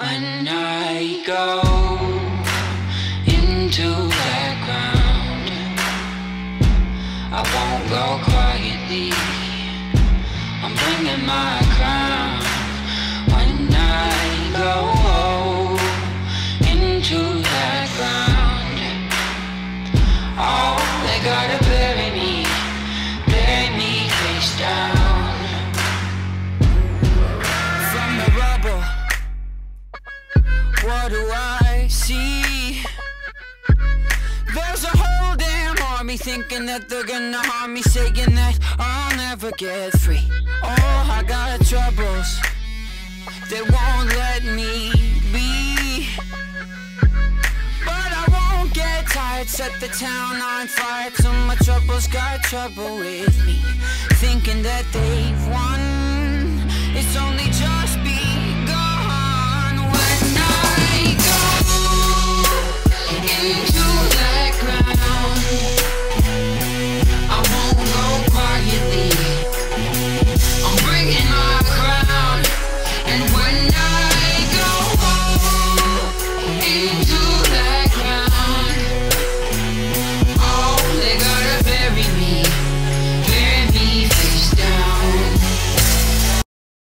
When I go into that ground, I won't go quietly. I'm bringing my crown. When I go into that ground, do I see? There's a whole damn army thinking that they're gonna harm me, saying that I'll never get free. Oh, I got troubles, they won't let me be. But I won't get tired, set the town on fire till my troubles got trouble with me. Thinking that they've won,